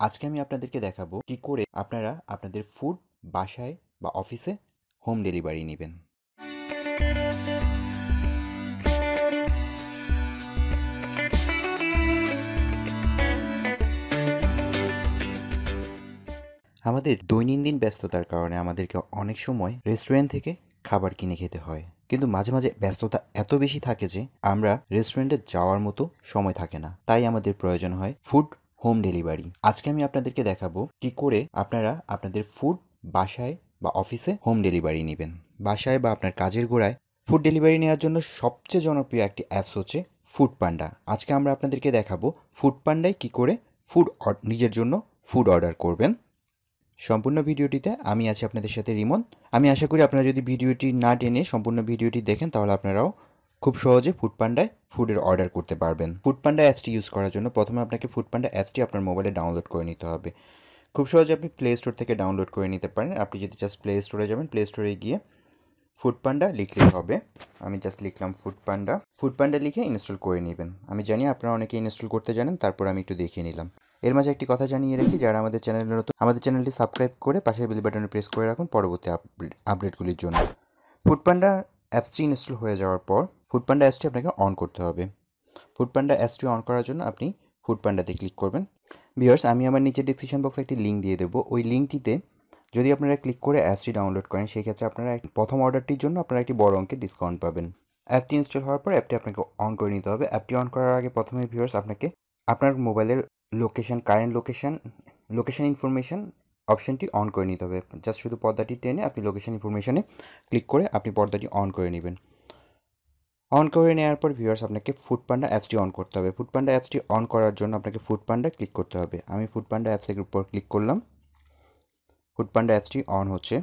আজকে আমি আপনাদেরকে দেখাবো কি করে আপনারা আপনাদের ফুড বাসায় বা অফিসে হোম ডেলিভারি নেবেন। আমাদের দৈনন্দিন ব্যস্ততার কারণে আমাদেরকে অনেক সময় রেস্টুরেন্ট থেকে খাবার কিনে খেতে হয়। কিন্তু মাঝে মাঝে ব্যস্ততা এত বেশি থাকে যে আমরা রেস্টুরেন্টে যাওয়ার মতো সময় থাকে না। তাই আমাদের প্রয়োজন হয় ফুড হোম ডেলিভারি। আজকে আমি আপনাদেরকে দেখাবো কি করে আপনারা আপনাদের ফুড বাসায় বা অফিসে হোম ডেলিভারি নেবেন। বাসায় বা আপনার কাজের গোড়ায় ফুড ডেলিভারি নেওয়ার জন্য সবচেয়ে জনপ্রিয় একটি অ্যাপস হচ্ছে ফুড পান্ডা। আজকে আমরা আপনাদেরকে দেখাবো ফুড পান্ডায় কী করে ফুড নিজের জন্য ফুড অর্ডার করবেন। সম্পূর্ণ ভিডিওটিতে আমি আছি আপনাদের সাথে রিমন। আমি আশা করি আপনারা যদি ভিডিওটি না টেনে সম্পূর্ণ ভিডিওটি দেখেন তাহলে আপনারাও খুব সহজে ফুডপান্ডায় ফুডের অর্ডার করতে পারবেন। ফুডপান্ডা অ্যাপসটি ইউজ করার জন্য প্রথমে আপনাকে ফুডপান্ডা অ্যাপসটি আপনার মোবাইলে ডাউনলোড করে নিতে হবে। খুব সহজে আপনি প্লে স্টোর থেকে ডাউনলোড করে নিতে পারেন। আপনি যদি জাস্ট প্লে স্টোরে যাবেন প্লে স্টোরে গিয়ে ফুডপান্ডা লিখলেই হবে। আমি জাস্ট লিখলাম ফুডপান্ডা ফুডপান্ডা লিখে ইনস্টল করে নেবেন। আমি জানি আপনারা অনেকে ইনস্টল করতে জানেন, তারপর আমি একটু দেখিয়ে নিলাম। এর মাঝে একটি কথা জানিয়ে রাখি, যারা আমাদের চ্যানেলে নতুন, আমাদের চ্যানেলটি সাবস্ক্রাইব করে পাশের বেল বাটনে প্রেস করে রাখুন, পরবর্তী আপডেটগুলির জন্য। ফুডপান্ডা অ্যাপসটি ইনস্টল হয়ে যাওয়ার পর ফুডপান্ডা অ্যাপসটি আপনাকে অন করতে হবে। ফুডপান্ডা অ্যাপসটি অন করার জন্য আপনি ফুডপান্ডাতে ক্লিক করবেন। ভিউয়ার্স আমি আমার নিচে ডিসক্রিপশন বক্সে একটি লিঙ্ক দিয়ে দেবো। ওই লিঙ্কটিতে যদি আপনারা ক্লিক করে অ্যাপসটি ডাউনলোড করেন সেই ক্ষেত্রে আপনারা প্রথম অর্ডারটির জন্য আপনারা একটি বড় অঙ্কের ডিসকাউন্ট পাবেন। অ্যাপটি ইনস্টল হওয়ার পর অ্যাপটি আপনাকে অন করে নিতে হবে। অ্যাপটি অন করার আগে প্রথমে ভিউয়ার্স আপনাকে আপনার মোবাইলের location current location location information অপশানটি অন করে নিতে হবে। জাস্ট শুধু পর্দাটি টেনে আপনি লোকেশন ইনফরমেশনে ক্লিক করে আপনি পর্দাটি অন করে নেবেন। অন করে নেওয়ার পর ভিউয়ার্স আপনাকে ফুডপান্ডা অ্যাপসটি অন করতে হবে। ফুডপান্ডা অ্যাপসটি অন করার জন্য আপনাকে ফুডপান্ডা ক্লিক করতে হবে। আমি ফুডপান্ডা অ্যাপসের উপর ক্লিক করলাম। ফুডপান্ডা অ্যাপসটি অন হচ্ছে।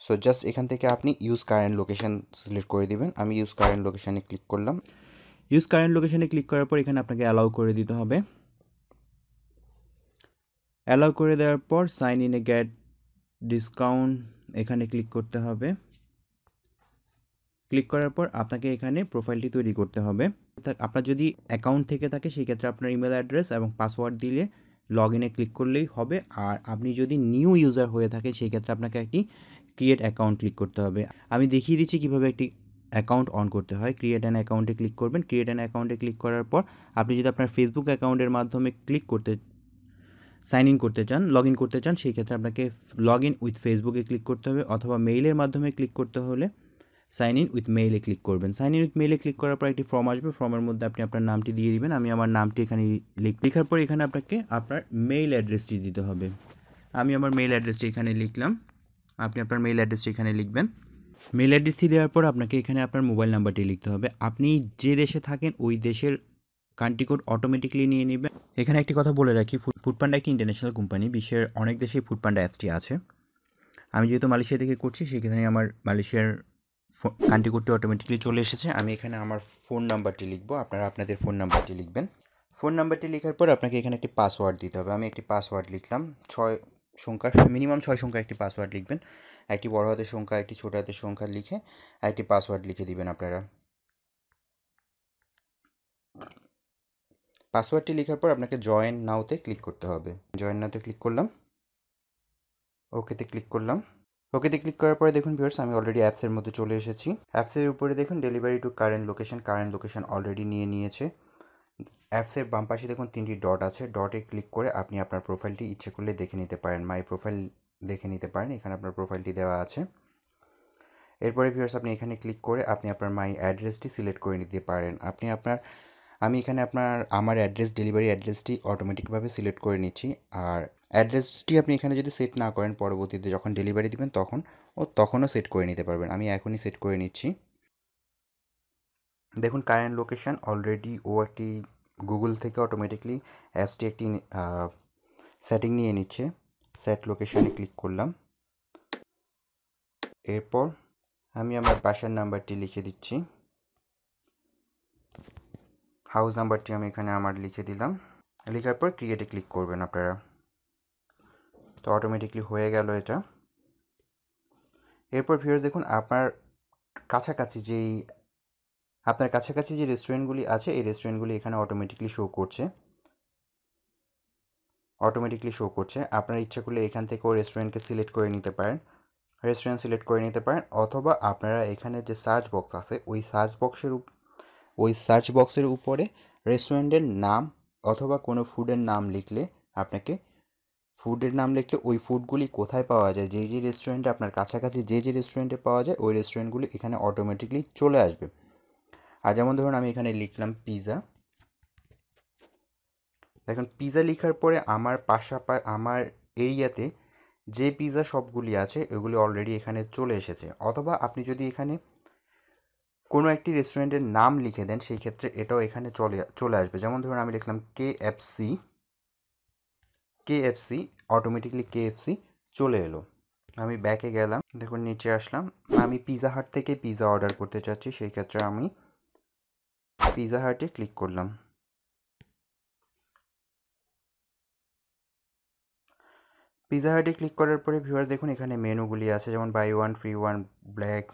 সো জাস্ট এখান থেকে আপনি ইউজ কারেন্ট লোকেশন সিলেক্ট করে দিবেন। আমি ইউজ কারেন্ট লোকেশানে ক্লিক করলাম। ইউজ কারেন্ট লোকেশানে ক্লিক করার পর এখানে আপনাকে অ্যালাউ করে দিতে হবে। অ্যালাউ করে দেওয়ার পর সাইন ইন এ গেট ডিসকাউন্ট এখানে ক্লিক করতে হবে। ক্লিক করার পর আপনাকে এখানে প্রোফাইলটি তৈরি করতে হবে। আপনার যদি অ্যাকাউন্ট থেকে থাকে সেই ক্ষেত্রে আপনার ইমেল অ্যাড্রেস এবং পাসওয়ার্ড দিলে লগ ইনে ক্লিক করলেই হবে। আর আপনি যদি নিউ ইউজার হয়ে থাকে সেই ক্ষেত্রে আপনাকে একটি ক্রিয়েট অ্যাকাউন্ট ক্লিক করতে হবে। আমি দেখিয়ে দিচ্ছি কীভাবে একটি অ্যাকাউন্ট অন করতে হয়। ক্রিয়েট অ্যান অ্যাকাউন্টে ক্লিক করবেন। ক্রিয়েট অ্যান অ্যাকাউন্টে ক্লিক করার পর আপনি যদি আপনার ফেসবুক অ্যাকাউন্টের মাধ্যমে ক্লিক করতে সাইন ইন করতে চান লগ ইন করতে চান সেই ক্ষেত্রে আপনাকে লগ ইন উইথ ফেসবুকে ক্লিক করতে হবে। অথবা মেইলের মাধ্যমে ক্লিক করতে হলে সাইন ইন উইথ মেইলে ক্লিক করবেন। সাইন ইন উইথ মেইলে ক্লিক করার পর একটি ফর্ম আসবে। ফর্মের মধ্যে আপনি আপনার নামটি দিয়ে দিবেন। আমি আমার নামটি এখানে লিখ লেখার পর এখানে আপনাকে আপনার মেইল অ্যাড্রেসটি দিতে হবে। আমি আমার মেইল অ্যাড্রেসটি এখানে লিখলাম। আপনি আপনার মেইল অ্যাড্রেসটি এখানে লিখবেন। মেল অ্যাড্রেসটি দেওয়ার পর আপনাকে এখানে আপনার মোবাইল নাম্বারটি লিখতে হবে। আপনি যে দেশে থাকেন, ওই দেশের কান্ট্রি কোড অটোমেটিকলি নিয়ে নেবেন। এখানে একটি কথা বলে রাখি। ফুডপান্ডা একটি ইন্টারন্যাশনাল কোম্পানি বিশ্বের অনেক দেশেই ফুডপান্ডা অ্যাপসটি আছে। আমি যেহেতু মালয়েশিয়া থেকে করছি সেখানে আমার মালয়েশিয়ার কান্ট্রি কোডটি অটোমেটিকলি চলে এসেছে। আমি এখানে আমার ফোন নাম্বারটি লিখব। আপনারা আপনাদের ফোন নাম্বারটি লিখবেন। ফোন নাম্বারটি লেখার পর আপনাকে এখানে একটি পাসওয়ার্ড দিতে হবে। আমি একটি পাসওয়ার্ড লিখলাম। ছয় সংখ্যার মিনিমাম ছয় সংখ্যার একটি পাসওয়ার্ড লিখবেন। একটি বড় হাতের সংখ্যা, একটি ছোট হাতের সংখ্যা লিখে একটি পাসওয়ার্ড লিখে দিবেন আপনারা। পাসওয়ার্ডটি লেখার পর আপনাকে জয়েন নাওতে ক্লিক করতে হবে। জয়েন নাওতে ক্লিক করলাম। ওকেতে ক্লিক করলাম। ওকেতে ক্লিক করার পরে দেখুন ভিউয়ার্স আমি অলরেডি অ্যাপসের মধ্যে চলে এসেছি। অ্যাপসের উপরে দেখুন delivery to current location current location already নিয়ে নিয়েছে। অ্যাপসের বাম পাশে দেখুন, তিনটি ডট আছে। ডটে ক্লিক করে আপনি আপনার প্রোফাইলটি ইচ্ছে করলে দেখে নিতে পারেন। মাই প্রোফাইল দেখে নিতে পারেন, এখানে আপনার প্রোফাইলটি দেওয়া আছে। এরপরে ভিউয়ার্স আপনি এখানে ক্লিক করে আপনি আপনার মাই অ্যাড্রেসটি সিলেক্ট করে নিতে পারেন। আপনি আপনার, আমি এখানে আপনার, আমার অ্যাড্রেস ডেলিভারি অ্যাড্রেসটি অটোমেটিকভাবে সিলেক্ট করে নিচ্ছি। আর অ্যাড্রেসটি আপনি এখানে যদি সেট না করেন পরবর্তীতে যখন ডেলিভারি দিবেন তখন ও তখনও সেট করে নিতে পারবেন। আমি এখনই সেট করে নিচ্ছি। দেখুন কারেন্ট লোকেশান অলরেডি ও একটি গুগল থেকে অটোমেটিকলি অ্যাপসটি একটি সেটিং নিয়ে নিচ্ছে। সেট লোকেশানে ক্লিক করলাম। এরপর আমি আমার বাসার নাম্বারটি লিখে দিচ্ছি। হাউস নাম্বারটি আমি এখানে আমার লিখে দিলাম। লেখার পর ক্রিয়েটে ক্লিক করবেন আপনারা। তো অটোমেটিকলি হয়ে গেল এটা। এরপর ভিউয়ার্স দেখুন, আপনার কাছাকাছি যেই, আপনার কাছাকাছি যে রেস্টুরেন্টগুলি আছে, এই রেস্টুরেন্টগুলি এখানে অটোমেটিকলি শো করছে। অটোমেটিকলি শো করছে। আপনার ইচ্ছা করলে এখান থেকেও রেস্টুরেন্টকে সিলেক্ট করে নিতে পারেন। রেস্টুরেন্ট সিলেক্ট করে নিতে পারেন, অথবা আপনারা এখানে যে সার্চ বক্স আছে, ওই সার্চ বক্সের ওই সার্চ বক্সের উপরে রেস্টুরেন্টের নাম অথবা কোনো ফুডের নাম লিখলে আপনাকে ফুডের নাম লিখলে ওই ফুডগুলি কোথায় পাওয়া যায়? যে যে রেস্টুরেন্টে আপনার কাছাকাছি যে যে রেস্টুরেন্টে পাওয়া যায়, ওই রেস্টুরেন্টগুলি এখানে অটোমেটিকলি চলে আসবে। আর যেমন ধরুন আমি এখানে লিখলাম পিৎজা দেখুন পিৎজা লেখার পরে আমার পাশাপা, আমার এরিয়াতে যে পিৎজা শপগুলি আছে, এগুলি অলরেডি এখানে চলে এসেছে। অথবা আপনি যদি এখানে কোনো একটি রেস্টুরেন্টের নাম লিখে দেন, সেই ক্ষেত্রে এটাও এখানে চলে চলে আসবে। যেমন ধরুন আমি লিখলাম K F C K F C automatically K F C চলে এলো। আমি ব্যাকে গেলাম, দেখুন নিচে আসলাম। আমি পিৎজা হাট থেকে পিৎজা অর্ডার করতে চাচ্ছি, সেই ক্ষেত্রে আমি পিৎজা হাটে ক্লিক করলাম। পিৎজা হাটে ক্লিক করার পরে ভিউয়ার দেখুন এখানে মেনুগুলি আছে, যেমন buy one free one black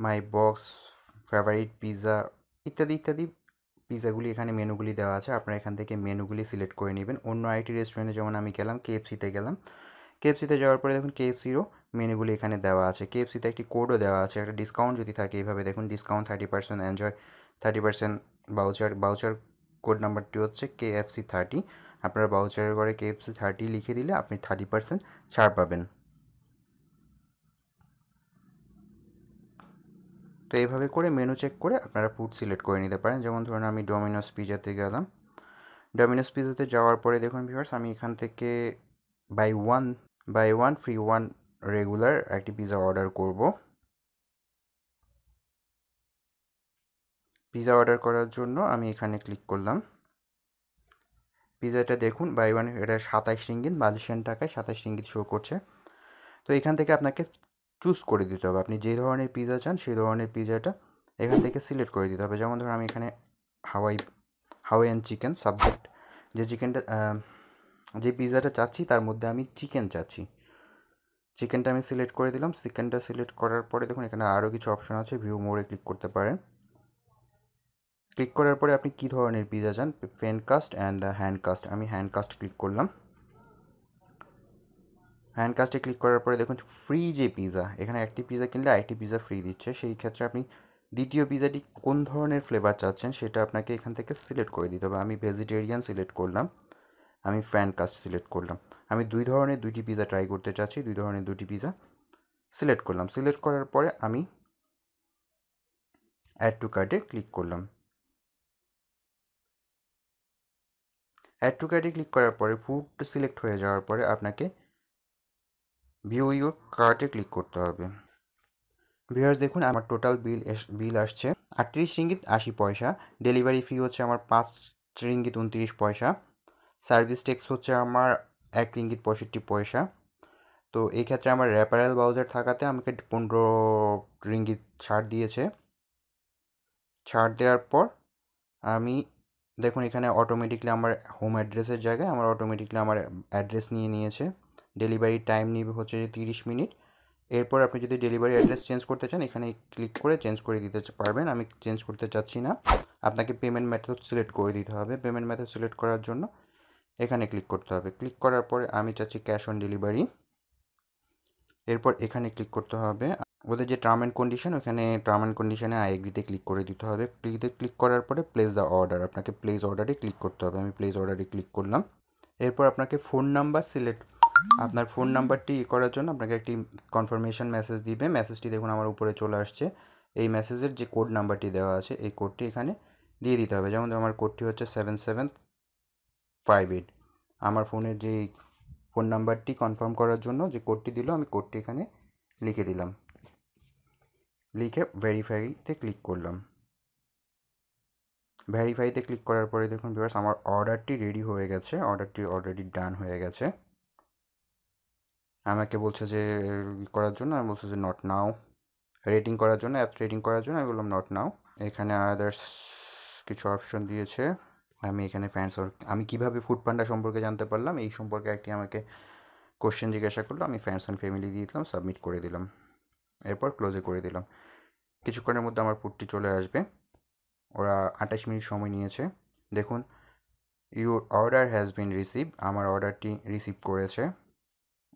my box favourite pizza ইত্যাদি ইত্যাদি। পিৎজাগুলি এখানে মেনুগুলি দেওয়া আছে। আপনারা এখান থেকে মেনুগুলি সিলেক্ট করে নেবেন। অন্য আইটি রেস্টুরেন্টে যেমন আমি গেলাম, কেএফসিতে গেলাম। কেএফসিতে যাওয়ার পরে দেখুন কেএফসিরও মেনুগুলি এখানে দেওয়া আছে। কেএফসিতে একটি কোডও দেওয়া আছে। একটা ডিসকাউন্ট যদি থাকে এইভাবে দেখুন, discount thirty percent, enjoy thirty percent voucher voucher code নাম্বারটি হচ্ছে কেএফসি থার্টি। আপনারা বাউচারের ঘরে কেএফসি থার্টি লিখে দিলে আপনি থার্টি পার্সেন্ট ছাড় পাবেন। তো এইভাবে করে মেনু চেক করে আপনারা ফুড সিলেক্ট করে নিতে পারেন। যেমন ধরুন আমি ডোমিনোস পিজাতে গেলাম। ডোমিনোস পিজাতে যাওয়ার পরে দেখুন ভিউয়ার্স আমি এখান থেকে buy one buy one free one regular একটি পিজা অর্ডার করব। পিজা অর্ডার করার জন্য আমি এখানে ক্লিক করলাম। পিজাটা দেখুন বাই ওয়ান এটা সাতাইশ রিঙ্গিত মালয়েশিয়ান টাকায় সাতাইশ রিঙ্গিত শো করছে। তো এখান থেকে আপনাকে চুজ করে দিতে হবে। আপনি যে ধরনের পিজা চান, সেই ধরনের পিজাটা এখান থেকে সিলেক্ট করে দিতে হবে। যেমন ধরুন, আমি এখানে হাওয়াই হাওয়াইয়ান চিকেন সাবজেক্ট যে চিকেনটা যে পিজাটা চাচ্ছি, তার মধ্যে আমি চিকেন চাচ্ছি। চিকেনটা আমি সিলেক্ট করে দিলাম। চিকেনটা সিলেক্ট করার পরে দেখুন, এখানে আরও কিছু অপশন আছে। ভিউ মোড়ে ক্লিক করতে পারেন। ক্লিক করার পরে আপনি কী ধরনের পিজা চান? Pan crust and hand crust আমি হ্যান্ড কাস্ট ক্লিক করলাম। হ্যান্ড কাস্টে ক্লিক করার পরে দেখুন ফ্রি যে পিজা এখানে একটি পিজা কিনলে আরেকটি পিজা ফ্রি দিচ্ছে। সেই ক্ষেত্রে আপনি দ্বিতীয় পিজাটি কোন ধরনের ফ্লেভার চাচ্ছেন সেটা আপনাকে এখান থেকে সিলেক্ট করে দিতে হবে। আমি ভেজিটেরিয়ান সিলেক্ট করলাম, আমি ফ্যান কাস্ট সিলেক্ট করলাম। আমি দুই ধরনের দুইটি পিজা ট্রাই করতে চাচ্ছি, দুই ধরনের দুটি পিজা সিলেক্ট করলাম। সিলেক্ট করার পরে আমি অ্যাড টু কার্টে ক্লিক করলাম। অ্যাড টু কার্টে ক্লিক করার পরে ফুড সিলেক্ট হয়ে যাওয়ার পরে আপনাকে ভিউ ইউর কার্টে ক্লিক করতে হবে। ভিউয়ার্স দেখুন, আমার টোটাল বিল বিল আসছে। আটত্রিশ রিঙ্গিত আশি পয়সা। ডেলিভারি ফি হচ্ছে আমার পাঁচ রিঙ্গিত উনত্রিশ পয়সা। সার্ভিস ট্যাক্স হচ্ছে আমার এক রিঙ্গিত পঁয়ষট্টি পয়সা। তো এই ক্ষেত্রে আমার র্যাপারেল বাউজার থাকাতে আমাকে পনেরো রিঙ্গিত ছাড় দিয়েছে। ছাড় দেওয়ার পর আমি, দেখুন, এখানে অটোমেটিকলি আমার হোম অ্যাড্রেসের জায়গায় আমার অটোমেটিকলি আমার অ্যাড্রেস নিয়ে নিয়েছে। ডেলিভারি টাইম নিবে হচ্ছে তিরিশ মিনিট। এরপর আপনি যদি ডেলিভারি অ্যাড্রেস চেঞ্জ করতে চান, এখানে ক্লিক করে চেঞ্জ করে দিতে পারবেন। আমি চেঞ্জ করতে চাচ্ছি না। আপনাকে পেমেন্ট মেথড সিলেক্ট করে দিতে হবে। পেমেন্ট মেথড সিলেক্ট করার জন্য এখানে ক্লিক করতে হবে। ক্লিক করার পরে আমি চাচ্ছি ক্যাশ অন ডেলিভারি এরপর এখানে ক্লিক করতে হবে। ওদের যে টার্ম অ্যান্ড কন্ডিশন ওখানে টার্ম অ্যান্ড কন্ডিশনে আই এগ্রিতে ক্লিক করে দিতে হবে। ক্লিকতে ক্লিক করার পরে প্লেস দ্য অর্ডার আপনাকে প্লেস অর্ডারে ক্লিক করতে হবে। আমি প্লেস অর্ডারে ক্লিক করলাম। এরপর আপনাকে ফোন নাম্বার সিলেক্ট আপনার ফোন নাম্বারটি ই করার জন্য আপনাকে একটি কনফার্মেশন মেসেজ দিবে। মেসেজটি দেখুন আমার উপরে চলে আসছে। এই মেসেজের যে কোড নাম্বারটি দেওয়া আছে, এই কোডটি এখানে দিয়ে দিতে হবে। যেমন আমার কোডটি হচ্ছে সেভেন সেভেন ফাইভ এইট আমার ফোনের যে ফোন নাম্বারটি কনফার্ম করার জন্য যে কোডটি দিল, আমি কোডটি এখানে লিখে দিলাম। লিখে ভেরিফাইতে ক্লিক করলাম। ভেরিফাইতে ক্লিক করার পরে দেখুন বিকজ আমার অর্ডারটি রেডি হয়ে গেছে। অর্ডারটি অলরেডি ডান হয়ে গেছে। আমাকে বলছে যে, করার জন্য, আমি বলছি যে নট নাও রেটিং করার জন্য অ্যাপ রেটিং করার জন্য, আমি বললাম নট নাও এখানে আদার্স কিছু অপশন দিয়েছে। আমি এখানে ফ্যান্স আমি কীভাবে ফুড পান্ডা সম্পর্কে জানতে পারলাম? এই সম্পর্কে একটি আমাকে কোশ্চেন জিজ্ঞাসা করল। আমি ফ্যান্স অ্যান্ড ফ্যামিলি দিয়ে দিলাম সাবমিট করে দিলাম। এরপর ক্লোজে করে দিলাম। কিছুক্ষণের মধ্যে আমার ফুডটি চলে আসবে। ওরা আঠাশ মিনিট সময় নিয়েছে। দেখুন your order has been receive আমার অর্ডারটি রিসিভ করেছে।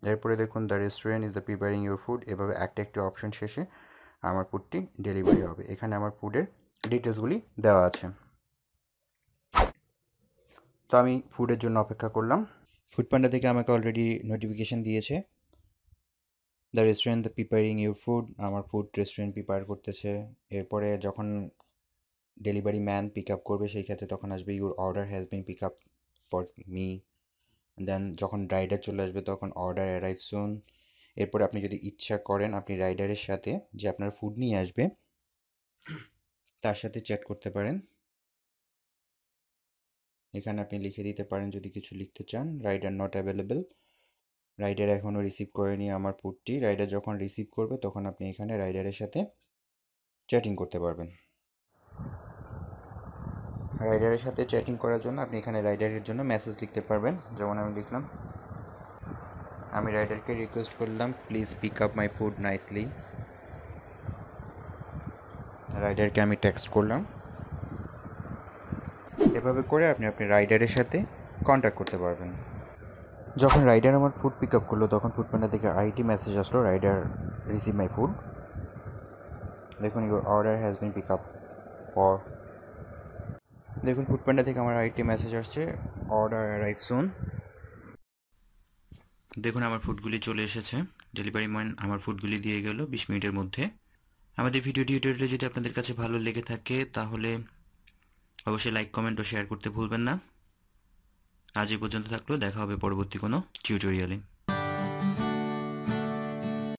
এরপরে দেখুন the restaurant is the preparing your food এভাবে একটা একটি অপশন শেষে আমার ফুডটি ডেলিভারি হবে। এখানে আমার ফুডের ডিটেলসগুলি দেওয়া আছে। তো আমি ফুডের জন্য অপেক্ষা করলাম। ফুড পান্ডা থেকে আমাকে অলরেডি নোটিফিকেশান দিয়েছে। The restaurant the preparing your food আমার ফুড রেস্টুরেন্ট প্রিপেয়ার করতেছে। এরপরে যখন ডেলিভারি ম্যান পিক আপ করবে, সেই ক্ষেত্রে তখন আসবে your order has been pick up for me then যখন রাইডার চলে আসবে, তখন অর্ডার অ্যারাইভ সুন এরপরে আপনি যদি ইচ্ছা করেন, আপনি রাইডারের সাথে যে আপনার ফুড নিয়ে আসবে, তার সাথে চ্যাট করতে পারেন। এখানে আপনি লিখে দিতে পারেন যদি কিছু লিখতে চান রাইডার নট অ্যাভেলেবেল রাইডার এখনও রিসিভ করেনি আমার ফুডটি রাইডার যখন রিসিভ করবে, তখন আপনি এখানে রাইডারের সাথে চ্যাটিং করতে পারবেন। রাইডারের সাথে চ্যাটিং করার জন্য আপনি এখানে রাইডারের জন্য মেসেজ লিখতে পারবেন। যেমন আমি লিখলাম, আমি রাইডারকে রিকোয়েস্ট করলাম please pick up my food nicely রাইডারকে আমি টেক্সট করলাম। এভাবে করে আপনি আপনি রাইডারের সাথে কন্ট্যাক্ট করতে পারবেন। যখন রাইডার আমার ফুড পিক আপ করল, তখন ফুড প্যান্ডা থেকে আইটি মেসেজ আসলো রাইডার রিসিভ মাই ফুড দেখুন your order has been pick up for দেখুন ফুড প্যান্ডা থেকে আমার আরেকটি মেসেজ আসছে অর্ডার অ্যারাইভ সুন দেখুন, আমার ফুডগুলি চলে এসেছে। ডেলিভারি ম্যান আমার ফুডগুলি দিয়ে গেল বিশ মিনিটের মধ্যে। আমাদের ভিডিও টিউটোরিয়ালটা যদি আপনাদের কাছে ভালো লেগে থাকে, তাহলে অবশ্যই লাইক কমেন্ট ও শেয়ার করতে ভুলবেন না। আজ এই পর্যন্ত থাকলেও দেখা হবে পরবর্তী কোনো টিউটোরিয়ালে